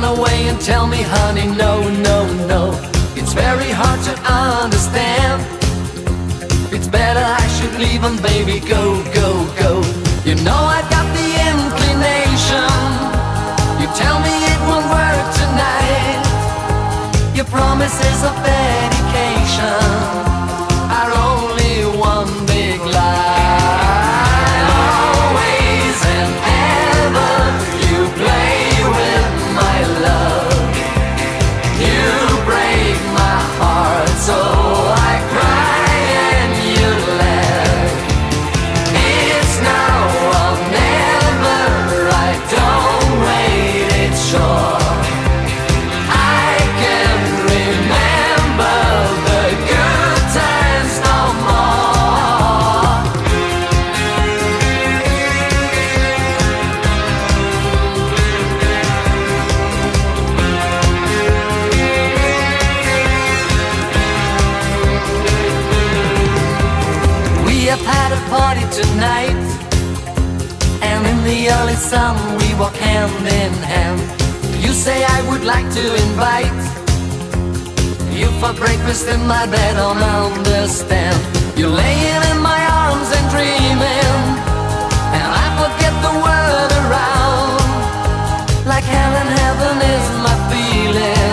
away and tell me, honey, no, no, no. It's very hard to understand. It's better I should leave and baby, go, go, go. You know I've got the inclination. You tell me it won't work tonight. Your promises of dedication the early sun, we walk hand in hand. You say I would like to invite you for breakfast in my bed, I'll understand. You're laying in my arms and dreaming, and I forget the world around. Like hell and heaven is my feeling.